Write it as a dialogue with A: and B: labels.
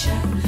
A: teacher.